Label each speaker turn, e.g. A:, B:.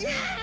A: Yeah!